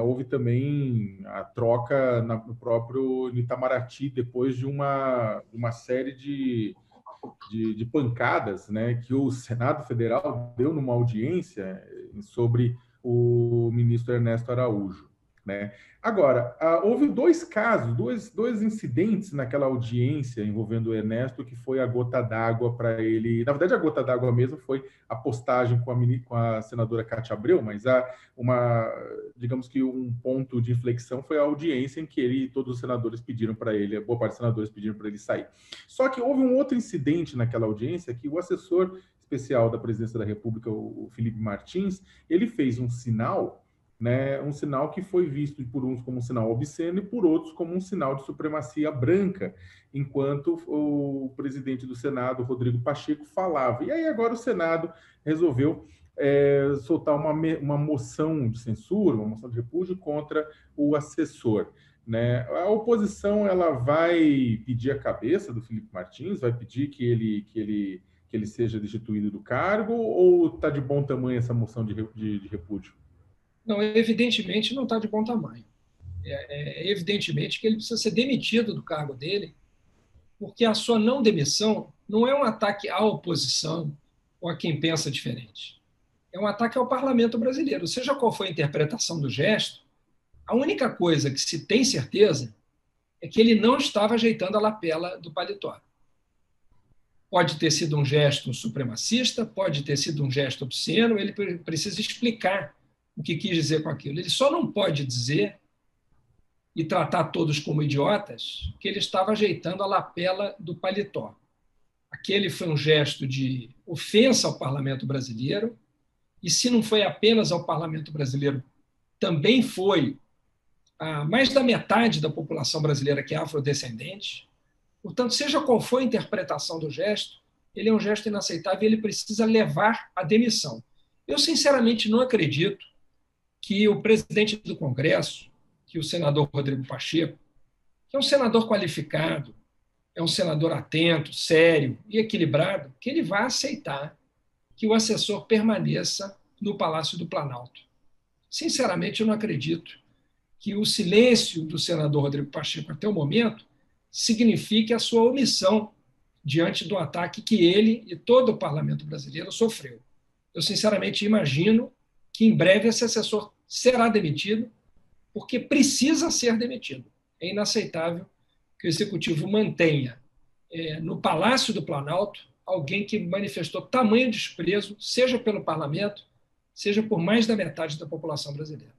houve também a troca no próprio Itamaraty depois de uma, uma série de, de, de, pancadas né, que o Senado Federal deu numa audiência sobre o ministro Ernesto Araújo. Né? Agora, houve dois casos, dois, dois incidentes naquela audiência envolvendo o Ernesto, que foi a gota d'água para ele. Na verdade, a gota d'água mesmo foi a postagem com a, com a senadora Cátia Abreu, mas uma, digamos que um ponto de inflexão foi a audiência em que ele e todos os senadores pediram para ele, boa parte dos senadores pediram para ele sair. Só que houve um outro incidente naquela audiência que o assessor especial da presidência da República, o Felipe Martins, ele fez um sinal né, um sinal que foi visto por uns como um sinal obsceno e por outros como um sinal de supremacia branca, enquanto o presidente do Senado, Rodrigo Pacheco, falava. E aí agora o Senado resolveu é, soltar uma, uma moção de censura, uma moção de repúdio contra o assessor. Né? A oposição ela vai pedir a cabeça do Felipe Martins, vai pedir que ele, que ele, que ele seja destituído do cargo, ou está de bom tamanho essa moção de, de, de repúdio? Não, evidentemente não está de bom tamanho. É, é, evidentemente que ele precisa ser demitido do cargo dele, porque a sua não demissão não é um ataque à oposição ou a quem pensa diferente. É um ataque ao parlamento brasileiro. Seja qual for a interpretação do gesto, a única coisa que se tem certeza é que ele não estava ajeitando a lapela do paletó. Pode ter sido um gesto supremacista, pode ter sido um gesto obsceno, ele precisa explicar o que quis dizer com aquilo. Ele só não pode dizer e tratar todos como idiotas que ele estava ajeitando a lapela do paletó. Aquele foi um gesto de ofensa ao parlamento brasileiro, e se não foi apenas ao parlamento brasileiro, também foi a mais da metade da população brasileira que é afrodescendente. Portanto, seja qual for a interpretação do gesto, ele é um gesto inaceitável e ele precisa levar à demissão. Eu, sinceramente, não acredito que o presidente do Congresso, que o senador Rodrigo Pacheco, que é um senador qualificado, é um senador atento, sério e equilibrado, que ele vai aceitar que o assessor permaneça no Palácio do Planalto. Sinceramente, eu não acredito que o silêncio do senador Rodrigo Pacheco até o momento signifique a sua omissão diante do ataque que ele e todo o parlamento brasileiro sofreu. Eu, sinceramente, imagino que em breve esse assessor será demitido, porque precisa ser demitido. É inaceitável que o executivo mantenha é, no Palácio do Planalto alguém que manifestou tamanho desprezo, seja pelo parlamento, seja por mais da metade da população brasileira.